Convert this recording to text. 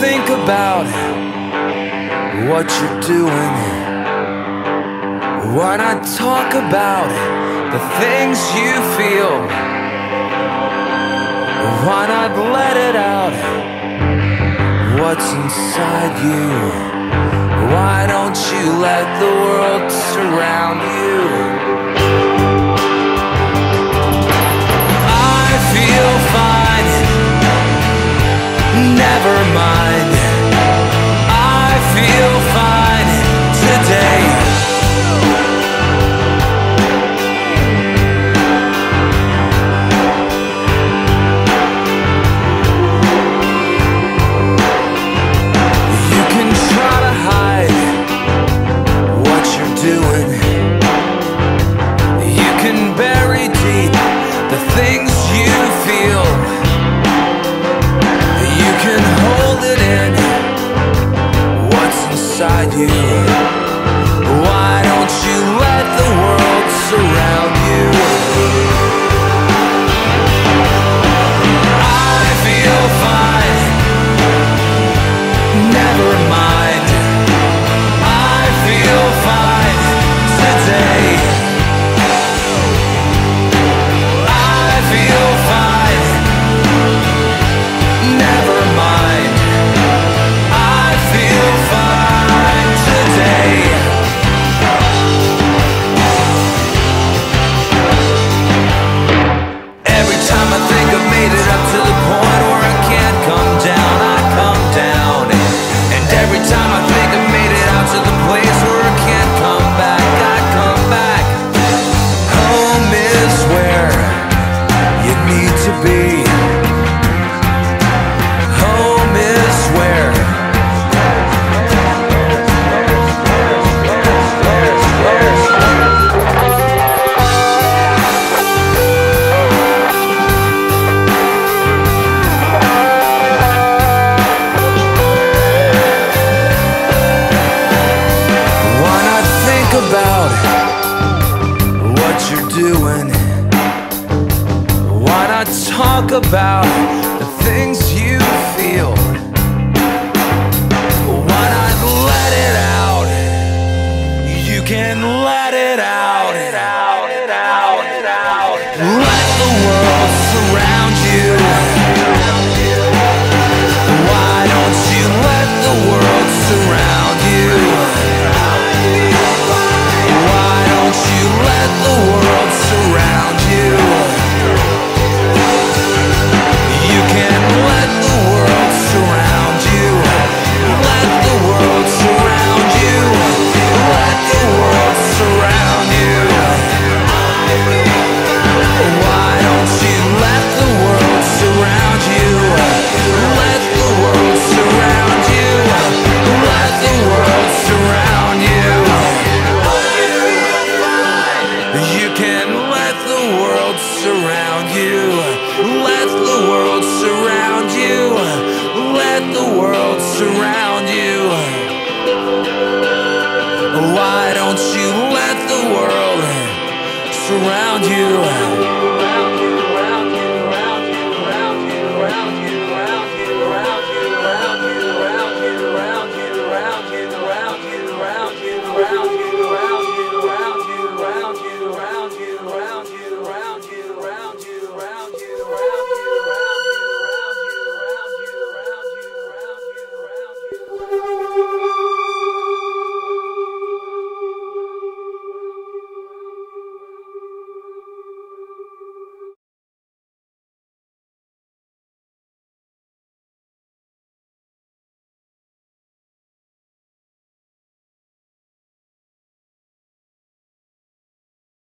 think about what you're doing. Why not talk about the things you feel? Why not let it out? What's inside you? Why don't you let the world surround you? things you feel. You can hold it in. What's inside you? be. Home is where. Think about what you're doing about. around you.